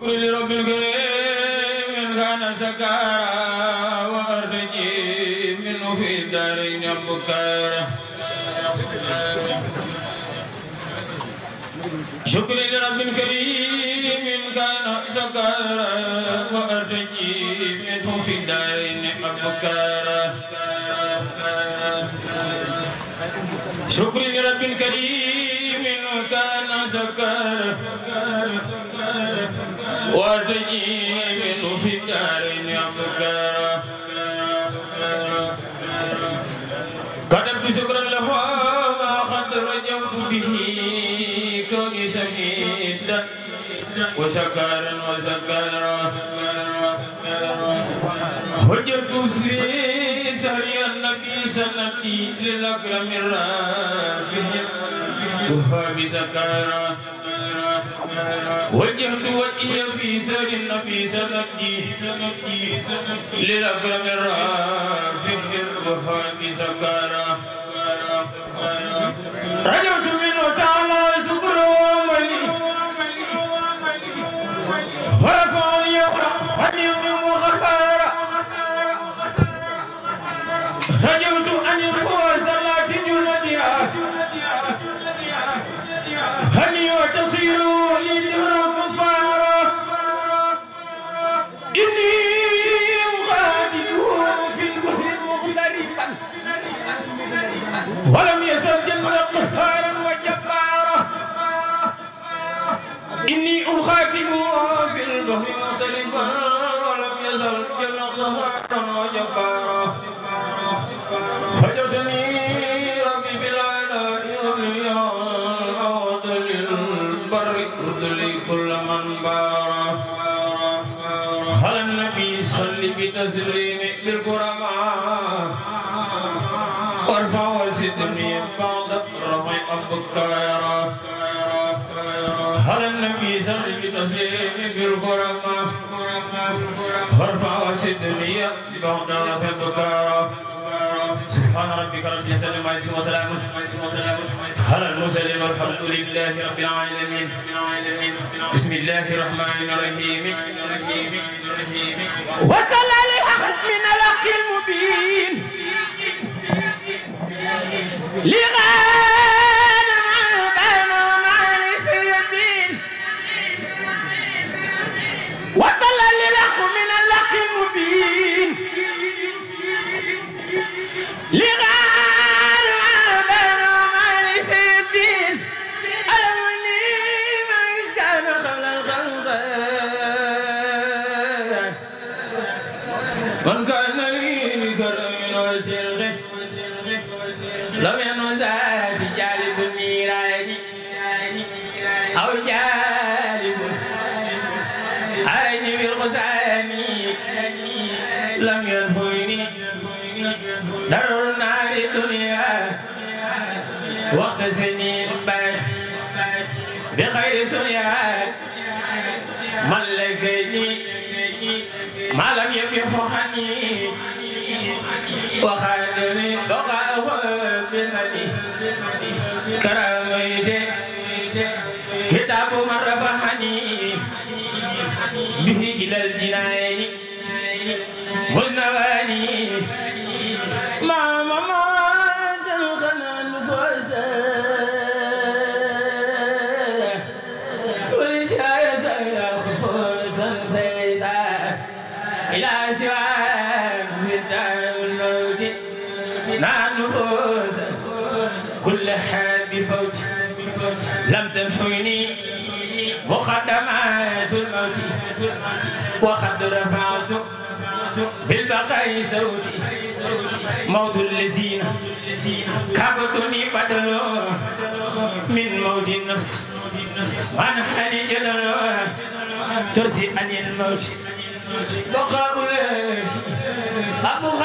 li rabbil karim kana sakara wa arji minhu fi darin yabkara shukri li rabbil karim kana sakara wa arji minhu fi darin yabkara shukri li rabbil karim kana sakara وتجي منه في الدارين أبكارا كتبت شكرا له ما قد رجوت به كوني سميسدا وسكارا وسكارا حجت في سري النبي سنبي سلك من رافه وهو بسكارا وجهت وجهي في سر النبي سندي للأكرم الرافق الوهاب سكارا رجعت البر ردلي كل من بار على النبي صل بتسليم بالكرماء وارفع وسدني بعد رفع البكايرة على النبي صل بتسليم بالكرماء وارفع وسدني بعد رفع البكايرة سبحان ربك رب العزة عما يصفون وسلام هلا المسلم الحمد لله رب العالمين بسم الله الرحمن الرحيم وصل لحق من الحق المبين لغاية من كان لي كرم وتلغي لم ينسى جالب ميراني أو جالب عيني بالغساني لم ينفيني در نار الدنيا وقت سنين بعد ما لم يبحني وخالدني بقاه بالمدي كراميت كتاب من رفعني به إلى الجناية وقد رفعت بالبقاي سوتي موت اللزينة كبدني بدل من موت النفس وانا حالي جدل ترسي عني الموت بقاء الله أبو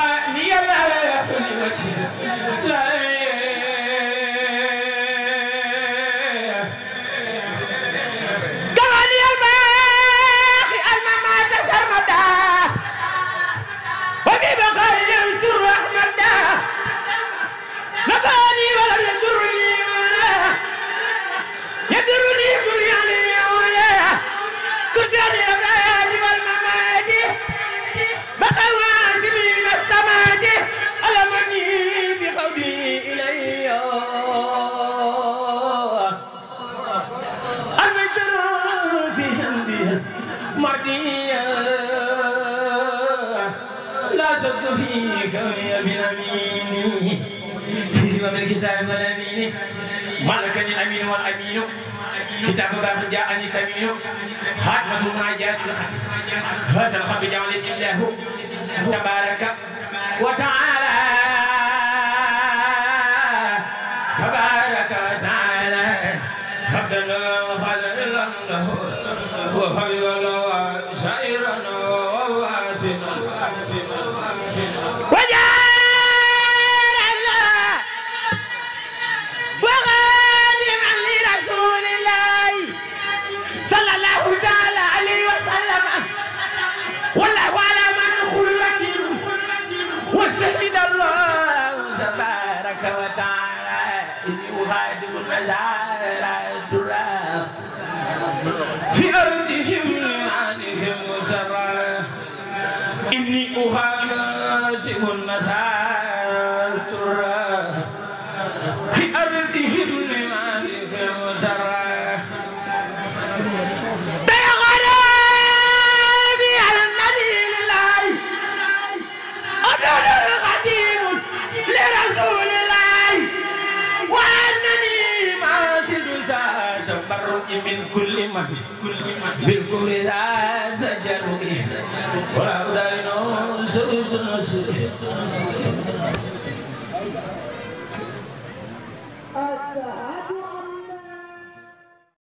كتاب باب جاءني تميم خاتمة المناجاة هذا الخط جعل الله تبارك وتعالى تبارك وتعالى عبد الله خلل له وخير Pero con edad